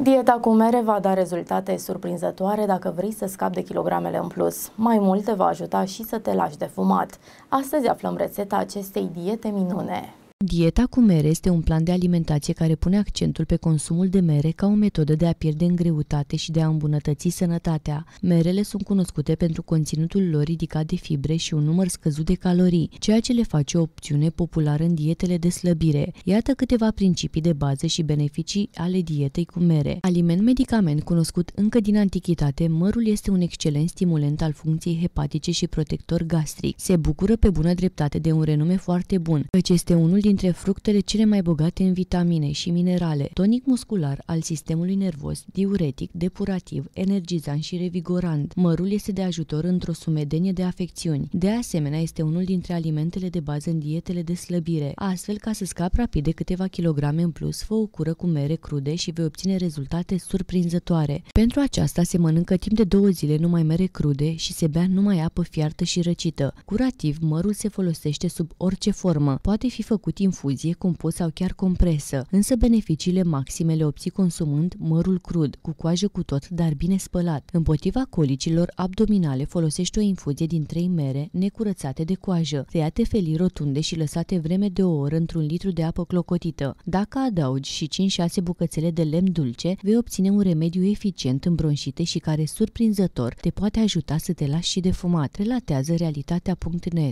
Dieta cu mere va da rezultate surprinzătoare dacă vrei să scapi de kilogramele în plus. Mai mult te va ajuta și să te lași de fumat. Astăzi aflăm rețeta acestei diete minune. Dieta cu mere este un plan de alimentație care pune accentul pe consumul de mere ca o metodă de a pierde în greutate și de a îmbunătăți sănătatea. Merele sunt cunoscute pentru conținutul lor ridicat de fibre și un număr scăzut de calorii, ceea ce le face o opțiune populară în dietele de slăbire. Iată câteva principii de bază și beneficii ale dietei cu mere. Aliment-medicament cunoscut încă din antichitate, mărul este un excelent stimulant al funcției hepatice și protector gastric. Se bucură pe bună dreptate de un renume foarte bun, căci este unul dintre fructele cele mai bogate în vitamine și minerale, tonic muscular al sistemului nervos, diuretic, depurativ, energizant și revigorant. Mărul este de ajutor într-o sumedenie de afecțiuni. De asemenea, este unul dintre alimentele de bază în dietele de slăbire. Astfel, ca să scapi rapid de câteva kilograme în plus, fă o cură cu mere crude și vei obține rezultate surprinzătoare. Pentru aceasta se mănâncă timp de două zile numai mere crude și se bea numai apă fiartă și răcită. Curativ, mărul se folosește sub orice formă. Poate fi făcut infuzie, compus sau chiar compresă, însă beneficiile maxime le obții consumând mărul crud, cu coajă cu tot, dar bine spălat. Împotriva colicilor abdominale folosește o infuzie din trei mere necurățate de coajă, tăiate felii rotunde și lăsate vreme de o oră într-un litru de apă clocotită. Dacă adaugi și 5-6 bucățele de lemn dulce, vei obține un remediu eficient în bronșite și care, surprinzător, te poate ajuta să te lași și de fumat, relatează realitatea.net.